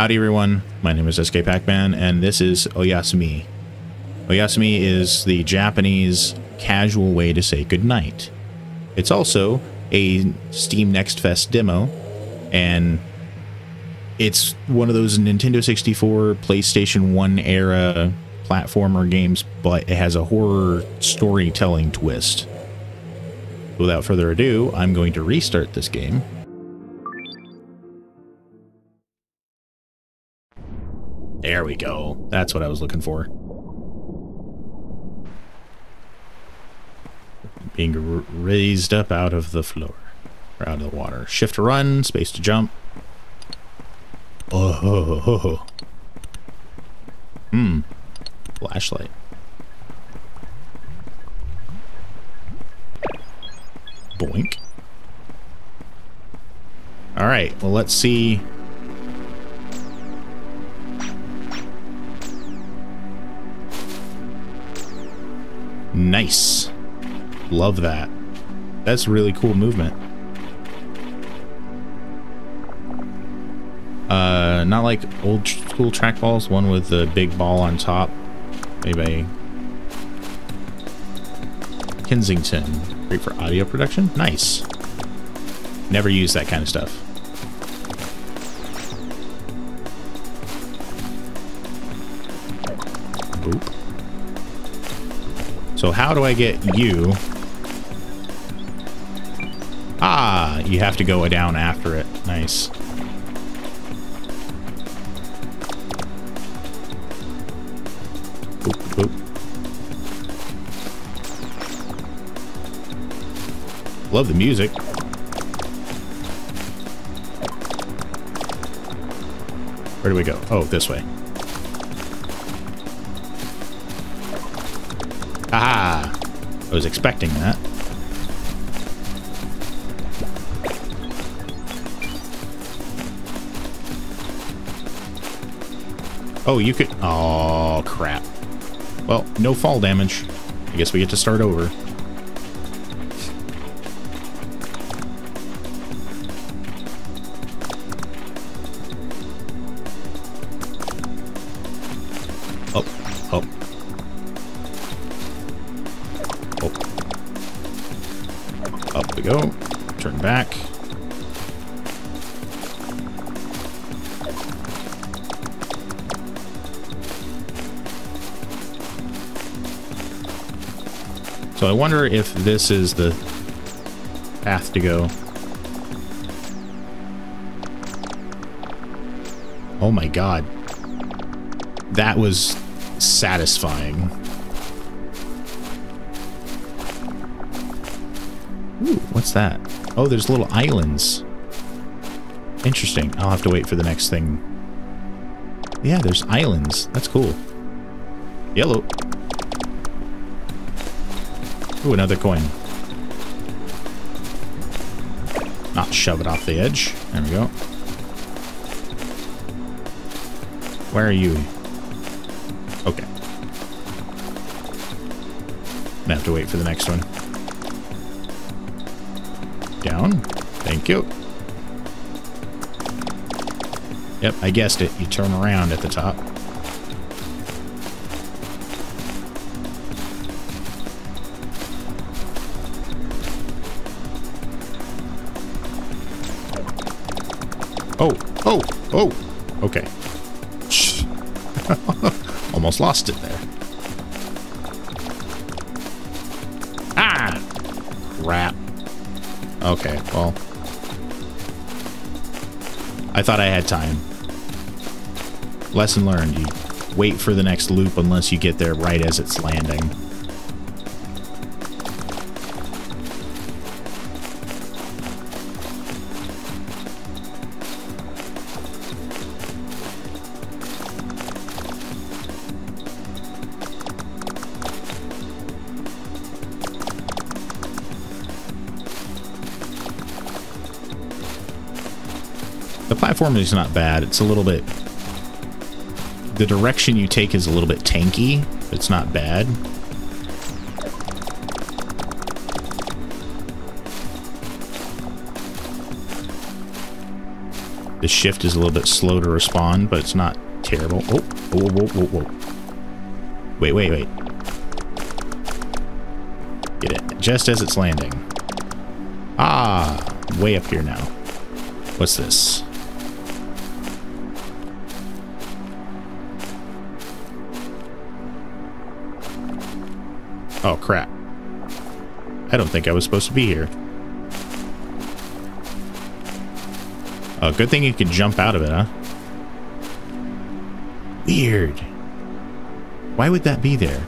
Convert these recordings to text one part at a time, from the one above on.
Howdy everyone, my name is SK Pac-Man and this is Oyasumii. Oyasumi is the Japanese casual way to say goodnight. It's also a Steam Next Fest demo and it's one of those Nintendo 64, PlayStation 1 era platformer games, but it has a horror storytelling twist. Without further ado, I'm going to restart this game. There we go. That's what I was looking for. Being raised up out of the floor. Or out of the water. Shift to run, space to jump. Oh, ho, ho, ho. Hmm. Flashlight. Boink. Alright, well let's see. Nice. Love that. That's really cool movement. Uh, not like old school trackballs, one with the big ball on top. Maybe Kensington. Great for audio production. Nice. Never use that kind of stuff. So how do I get you? Ah, you have to go down after it. Nice. Love the music. Where do we go? Oh, this way. Aha! I was expecting that. Oh, you could... Oh, crap. Well, no fall damage. I guess we get to start over. Wonder if this is the path to go. Oh my god. That was satisfying. Ooh, what's that? Oh, there's little islands. Interesting. I'll have to wait for the next thing. Yeah, there's islands. That's cool. Yellow. Ooh, another coin. Not shove it off the edge. There we go. Where are you? Okay. I have to wait for the next one. Down. Thank you. Yep, I guessed it. You turn around at the top. Oh, oh, oh. Okay. Almost lost it there. Ah! Crap. Okay, well. I thought I had time. Lesson learned. You wait for the next loop unless you get there right as it's landing. Is not bad. It's a little bit... The direction you take is a little bit tanky. It's not bad. The shift is a little bit slow to respond, but it's not terrible. Oh, whoa, whoa, whoa, whoa. Wait, wait, wait. Get it. Just as it's landing. Ah, way up here now. What's this? Oh, crap. I don't think I was supposed to be here. Oh, good thing you could jump out of it, huh? Weird. Why would that be there?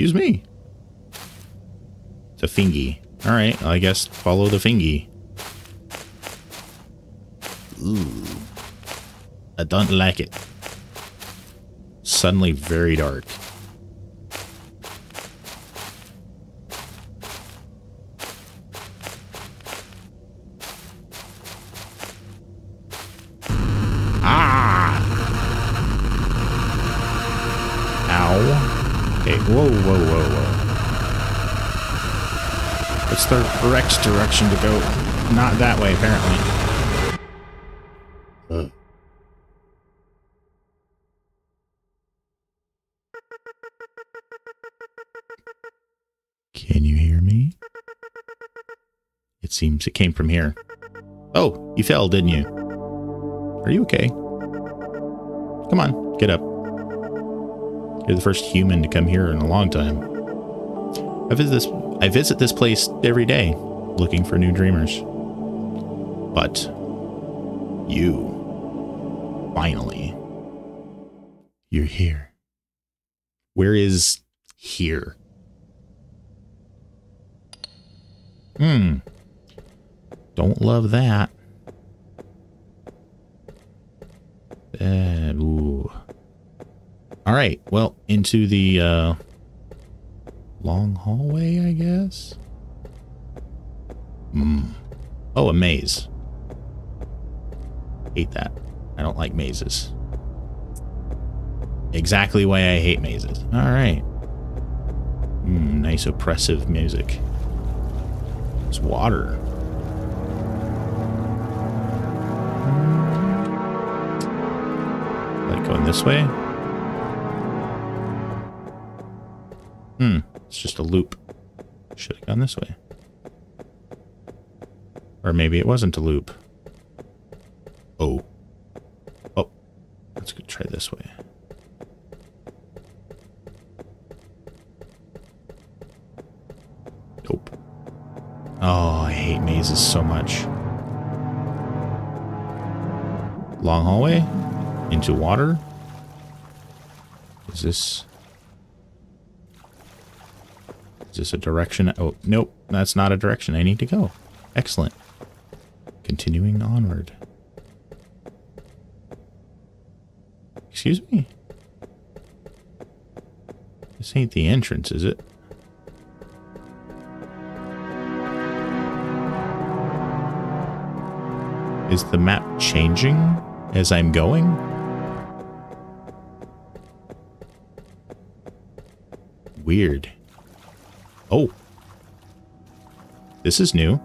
Excuse me? It's a fingy. Alright, I guess follow the fingy. Ooh. I don't like it. Suddenly very dark. The correct direction to go? Not that way, apparently. Can you hear me? It seems it came from here. Oh, you fell, didn't you? Are you okay? Come on, get up. You're the first human to come here in a long time. I visit this I visit this place every day, looking for new dreamers. But you finally you're here. Where is here? Hmm. Don't love that. Uh. All right. Well, into the uh, long hallway, I guess. Hmm. Oh, a maze. Hate that. I don't like mazes. Exactly why I hate mazes. All right. Mm, nice oppressive music. It's water. Like going this way? Just a loop. Should have gone this way. Or maybe it wasn't a loop. Oh. Oh. Let's go try this way. Nope. Oh, I hate mazes so much. Long hallway? Into water? Is this... Is this a direction? Oh, nope. That's not a direction I need to go. Excellent. Continuing onward. Excuse me? This ain't the entrance, is it? Is the map changing as I'm going? Weird. Oh. This is new.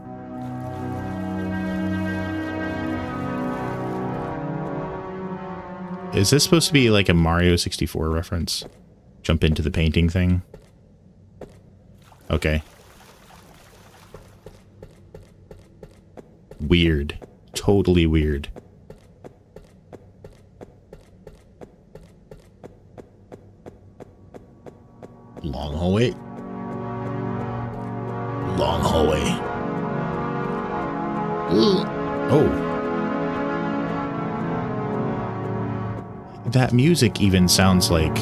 Is this supposed to be like a Mario 64 reference? Jump into the painting thing? Okay. Weird totally weird. Long hallway. Music even sounds like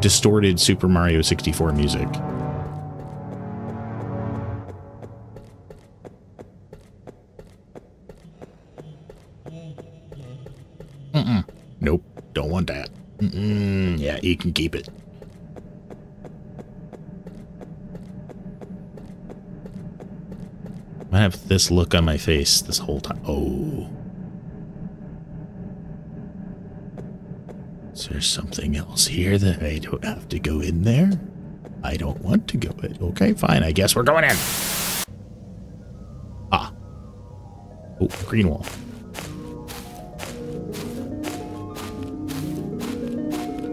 distorted Super Mario 64 music. Mm-mm. Nope, don't want that. Mm-mm. Yeah, you can keep it. I have this look on my face this whole time. Oh. There something else here that I don't have to go in there? I don't want to go in. Okay, fine. I guess we're going in. Ah. Oh, green wall.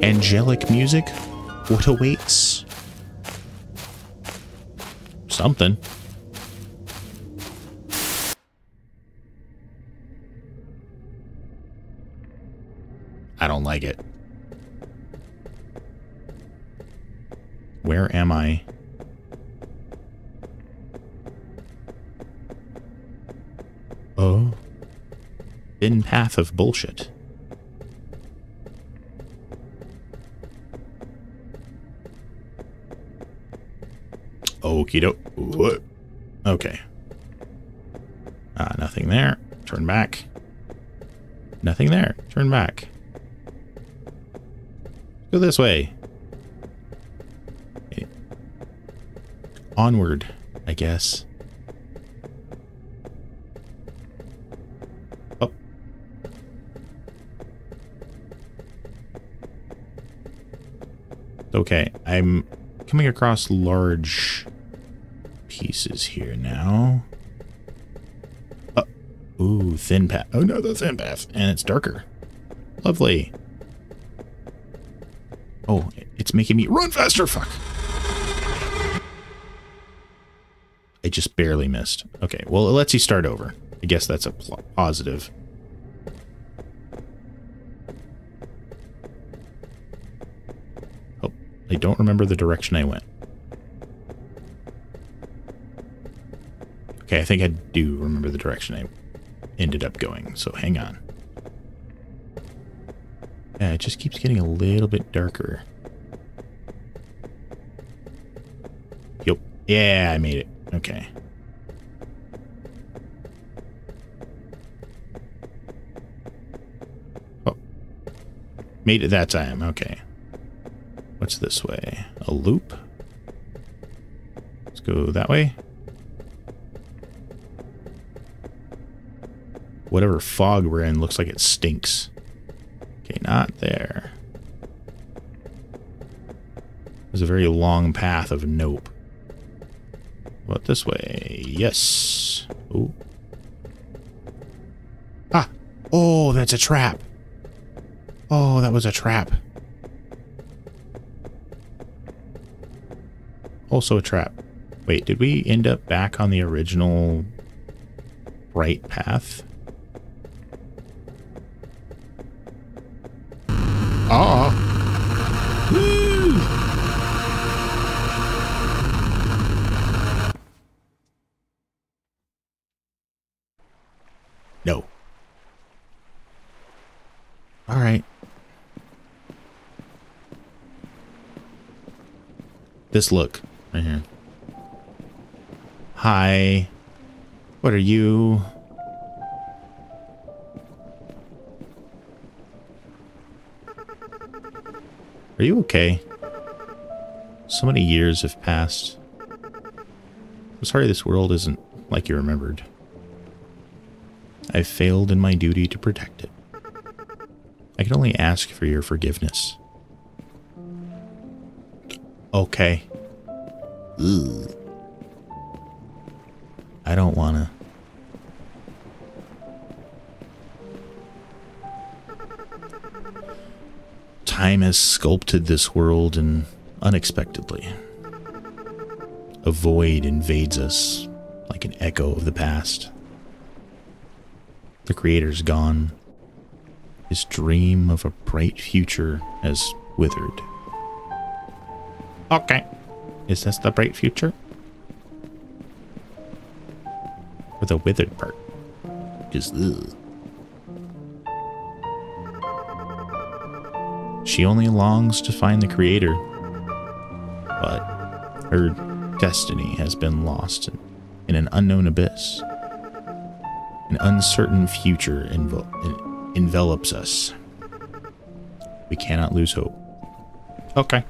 Angelic music? What awaits? Something. Where am I? Oh. Thin path of bullshit. Okie doke. Okay. Ah, nothing there. Turn back. Nothing there. Turn back. Go this way. Onward, I guess. Oh. Okay, I'm coming across large pieces here now. Oh, ooh, thin path. Oh no, the thin path. And it's darker. Lovely. Oh, it's making me run faster. Fuck. I just barely missed. Okay, well, it lets you start over. I guess that's a positive. Oh, I don't remember the direction I went. Okay, I think I do remember the direction I ended up going, so hang on. Yeah, it just keeps getting a little bit darker. Yep. Yeah, I made it. Okay. Oh. Made it that time. Okay. What's this way? A loop? Let's go that way. Whatever fog we're in looks like it stinks. Okay, not there. There's a very long path of nope. What this way? Yes. Oh. Ah. Oh, that's a trap. Oh, that was a trap. Also a trap. Wait, did we end up back on the original right path? This look right here. Hi. What are you? Are you okay? So many years have passed. I'm sorry this world isn't like you remembered. I failed in my duty to protect it. I can only ask for your forgiveness. Okay. Ugh. I don't wanna. Time has sculpted this world and unexpectedly. A void invades us like an echo of the past. The creator's gone. His dream of a bright future has withered. Okay. Is this the bright future? Or the withered part? Just ugh. She only longs to find the Creator, but her destiny has been lost in, in an unknown abyss. An uncertain future envel envelops us. We cannot lose hope. Okay.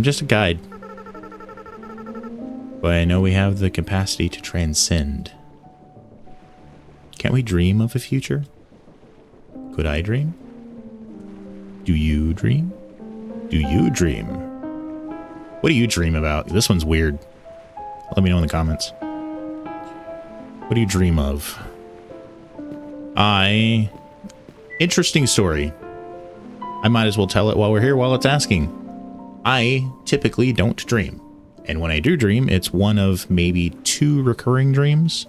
I'm just a guide. But I know we have the capacity to transcend. Can't we dream of a future? Could I dream? Do you dream? Do you dream? What do you dream about? This one's weird. Let me know in the comments. What do you dream of? I... Interesting story. I might as well tell it while we're here while it's asking. I typically don't dream. And when I do dream, it's one of maybe two recurring dreams.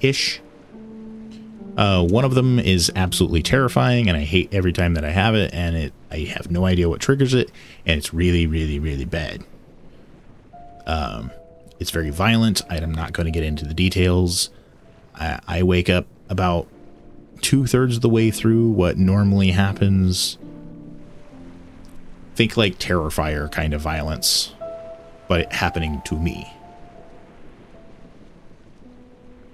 Ish. Uh, one of them is absolutely terrifying, and I hate every time that I have it, and it I have no idea what triggers it, and it's really, really, really bad. Um, it's very violent. I'm not going to get into the details. I, I wake up about two-thirds of the way through what normally happens. Think like Terrifier kind of violence, but happening to me.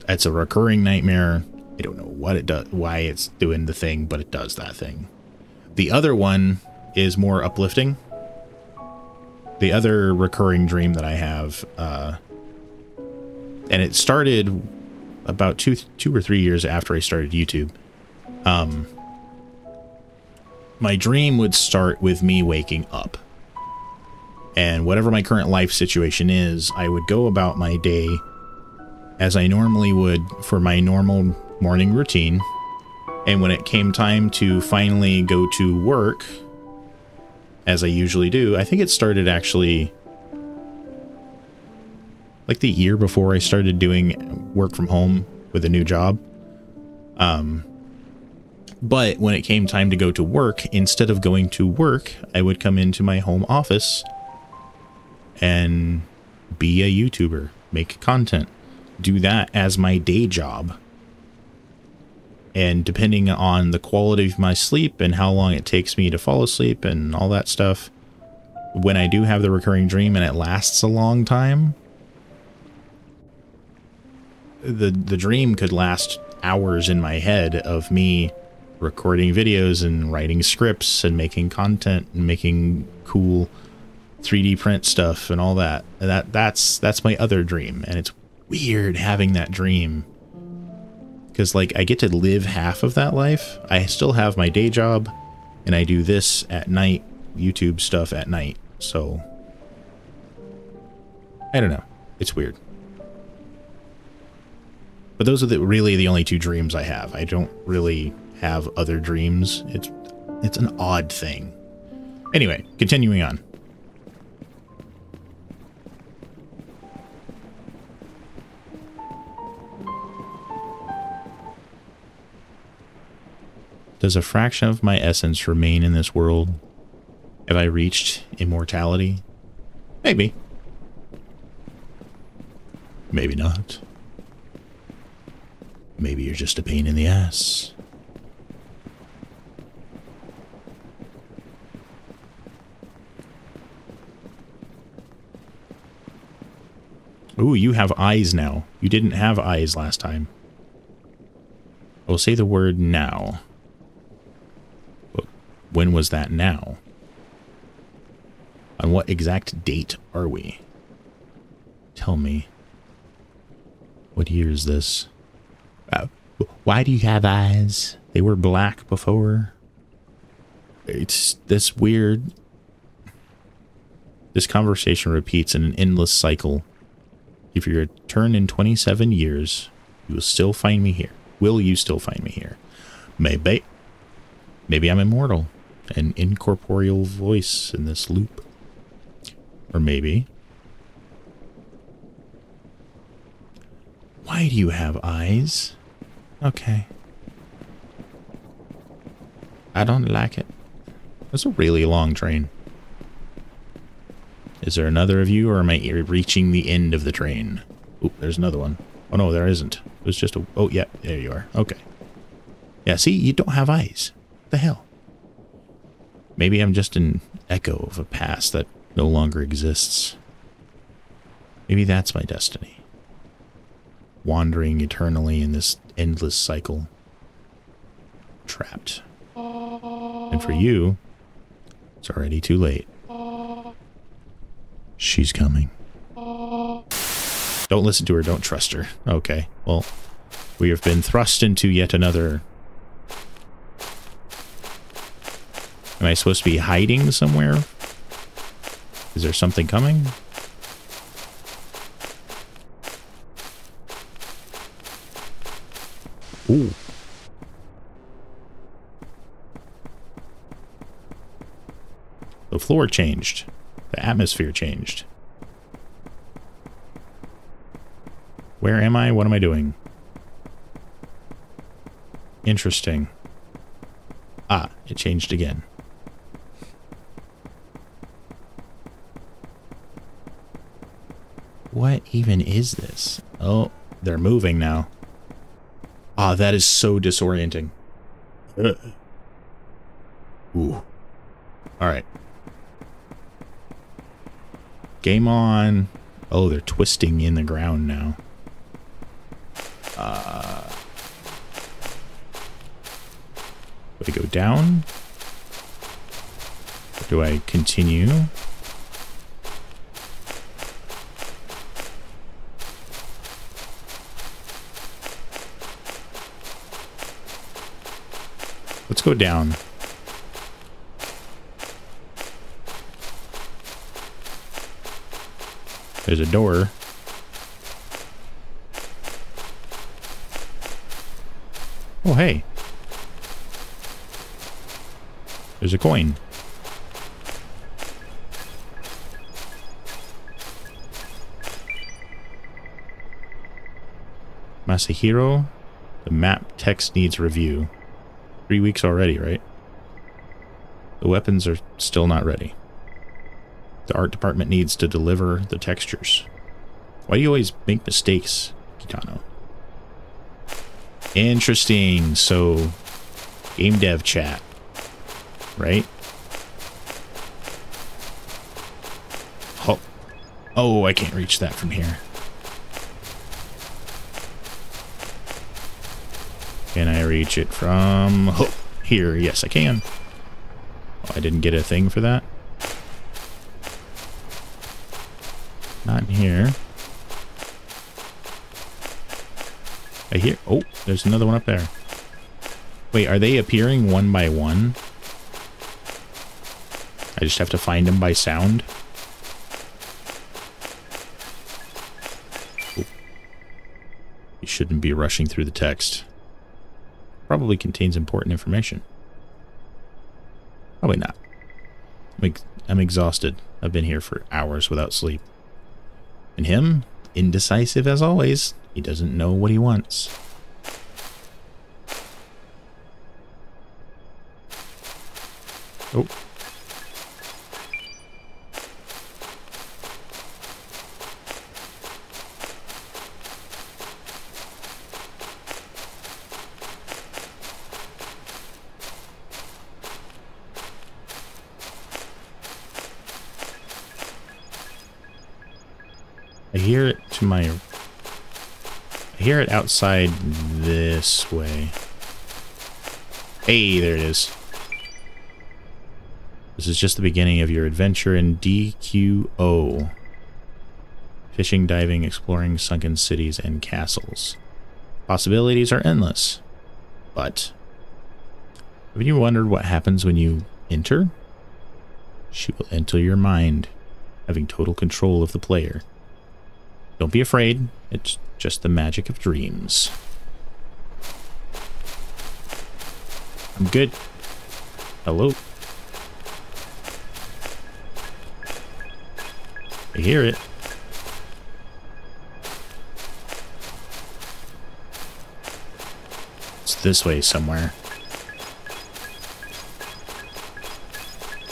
It's a recurring nightmare. I don't know what it does, why it's doing the thing, but it does that thing. The other one is more uplifting. The other recurring dream that I have, uh, and it started about two, two or three years after I started YouTube. Um, my dream would start with me waking up. And whatever my current life situation is, I would go about my day as I normally would for my normal morning routine. And when it came time to finally go to work, as I usually do, I think it started actually like the year before I started doing work from home with a new job. Um, but when it came time to go to work, instead of going to work, I would come into my home office and be a YouTuber, make content, do that as my day job. And depending on the quality of my sleep and how long it takes me to fall asleep and all that stuff, when I do have the recurring dream and it lasts a long time, the the dream could last hours in my head of me recording videos and writing scripts and making content and making cool 3D print stuff and all that. And that that's that's my other dream and it's weird having that dream because like I get to live half of that life. I still have my day job and I do this at night, YouTube stuff at night. So I don't know. It's weird. But those are the, really the only two dreams I have. I don't really have other dreams. It's it's an odd thing. Anyway, continuing on. Does a fraction of my essence remain in this world? Have I reached immortality? Maybe. Maybe not. Maybe you're just a pain in the ass. Ooh, you have eyes now. You didn't have eyes last time. Will say the word now. When was that now? On what exact date are we? Tell me. What year is this? Uh, why do you have eyes? They were black before. It's this weird. This conversation repeats in an endless cycle. If you return in 27 years, you will still find me here. Will you still find me here? Maybe. Maybe I'm immortal. An incorporeal voice in this loop. Or maybe Why do you have eyes? Okay. I don't like it. That's a really long train. Is there another of you, or am I reaching the end of the train? Oop, there's another one. Oh, no, there isn't. It was just a... Oh, yeah, there you are. Okay. Yeah, see, you don't have eyes. What the hell? Maybe I'm just an echo of a past that no longer exists. Maybe that's my destiny wandering eternally in this endless cycle. Trapped. And for you, it's already too late. She's coming. Don't listen to her. Don't trust her. Okay. Well, we have been thrust into yet another... Am I supposed to be hiding somewhere? Is there something coming? Ooh. The floor changed. The atmosphere changed. Where am I? What am I doing? Interesting. Ah, it changed again. What even is this? Oh, they're moving now. Ah, that is so disorienting. Ooh. Alright. Game on. Oh, they're twisting in the ground now. Uh, do I go down? Or do I continue? Let's go down. There's a door. Oh, hey. There's a coin. Masahiro, the map text needs review. Three weeks already, right? The weapons are still not ready. The art department needs to deliver the textures. Why do you always make mistakes, Kitano? Interesting. So, game dev chat, right? Oh, oh, I can't reach that from here. Can I reach it from oh, here? Yes, I can. Oh, I didn't get a thing for that. Not in here. I hear... Oh, there's another one up there. Wait, are they appearing one by one? I just have to find them by sound? Oh. You shouldn't be rushing through the text. Probably contains important information. Probably not. I'm, ex I'm exhausted. I've been here for hours without sleep. And him, indecisive as always. He doesn't know what he wants. Oh. I hear it to my I hear it outside this way. Hey, there it is. This is just the beginning of your adventure in DQO. Fishing, diving, exploring sunken cities and castles. Possibilities are endless. But, have you wondered what happens when you enter? She will enter your mind, having total control of the player. Don't be afraid. It's just the magic of dreams. I'm good. Hello? I hear it. It's this way somewhere.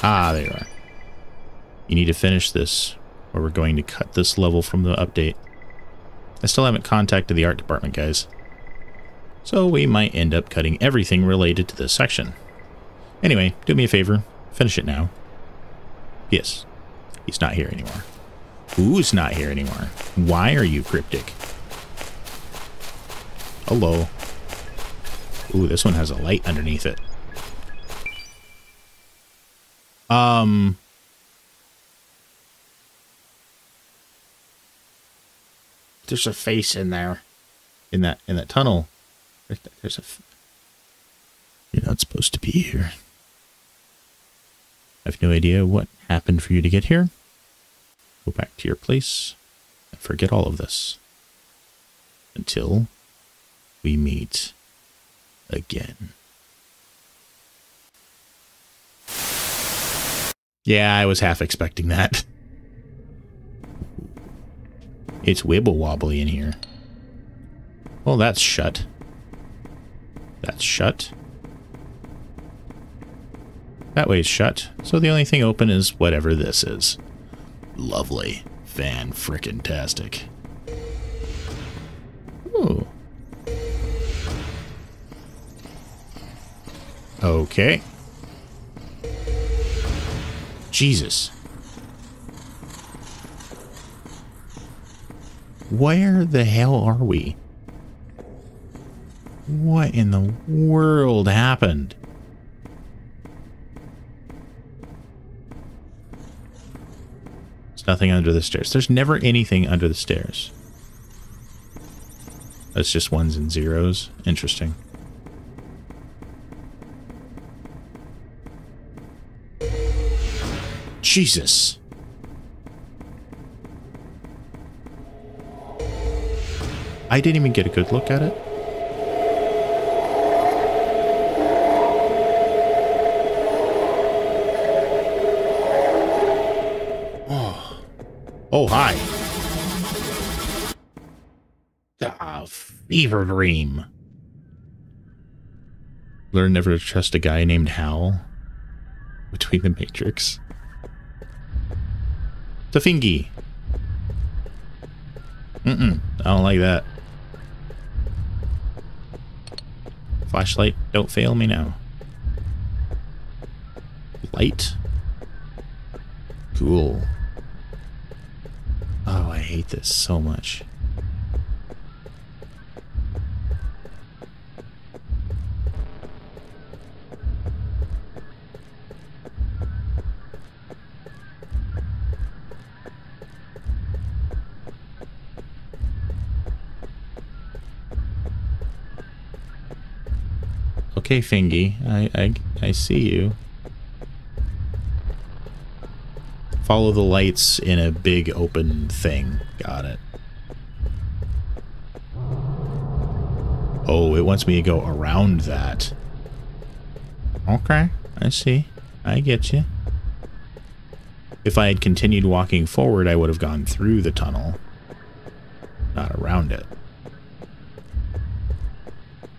Ah, there you are. You need to finish this or we're going to cut this level from the update. I still haven't contacted the art department guys. So we might end up cutting everything related to this section. Anyway, do me a favor, finish it now. Yes, he's not here anymore. Who's not here anymore? Why are you cryptic? Hello. Ooh, this one has a light underneath it. Um, there's a face in there, in that in that tunnel. There's a. You're not supposed to be here. I have no idea what happened for you to get here. Go back to your place and forget all of this. Until we meet again. Yeah, I was half expecting that. It's wibble wobbly in here. Well, that's shut. That's shut. That way's shut, so the only thing open is whatever this is. Lovely. Fan frickin' tastic. Ooh. Okay. Jesus. Where the hell are we? What in the world happened? There's nothing under the stairs. There's never anything under the stairs. That's just ones and zeros. Interesting. Jesus. I didn't even get a good look at it. Oh, oh hi. Ah, fever dream. Learn never to trust a guy named Hal between the Matrix. The fingy. Mm-mm. I don't like that. Flashlight, don't fail me now. Light. Cool. Oh, I hate this so much. Okay, Fingy. I, I, I see you. Follow the lights in a big open thing. Got it. Oh, it wants me to go around that. Okay, I see. I get you. If I had continued walking forward, I would have gone through the tunnel, not around it.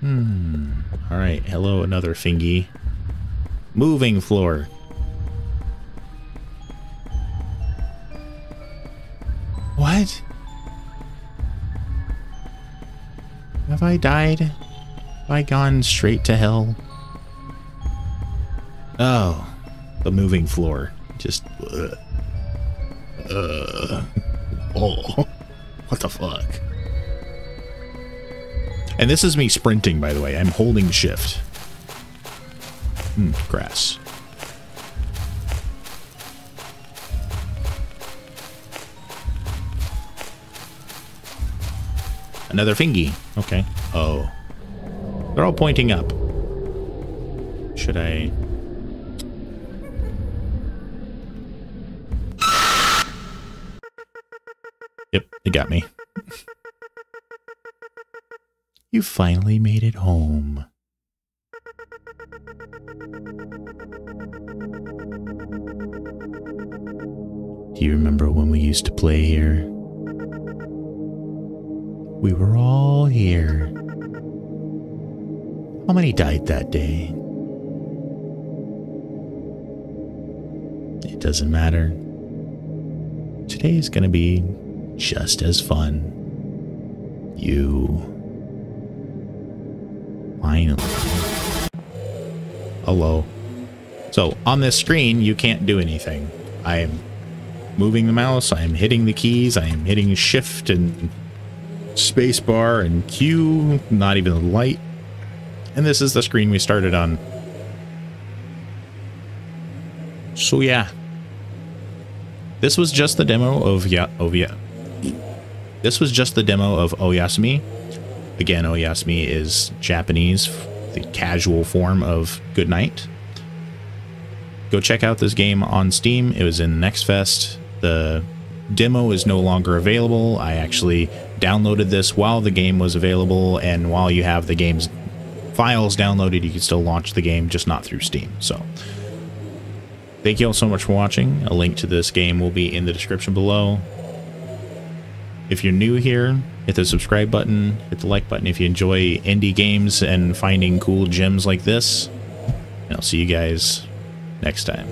Hmm. Alright, hello, another thingy. Moving floor. What? Have I died? Have I gone straight to hell? Oh, the moving floor. Just. Uh, uh, oh, what the fuck? And this is me sprinting, by the way. I'm holding shift. Hmm, grass. Another fingy. Okay. Oh. They're all pointing up. Should I... Yep, they got me. You finally made it home. Do you remember when we used to play here? We were all here. How many died that day? It doesn't matter. Today is going to be just as fun. You Finally. Hello. So on this screen, you can't do anything. I am moving the mouse, I am hitting the keys, I am hitting shift and spacebar and Q, not even the light. And this is the screen we started on. So yeah. This was just the demo of yeah oh yeah. This was just the demo of oh Oyasumii. Again, Oyasumi is Japanese, the casual form of good night. Go check out this game on Steam. It was in Next Fest. The demo is no longer available. I actually downloaded this while the game was available, and while you have the game's files downloaded, you can still launch the game, just not through Steam. So, thank you all so much for watching. A link to this game will be in the description below. If you're new here, hit the subscribe button, hit the like button if you enjoy indie games and finding cool gems like this. And I'll see you guys next time.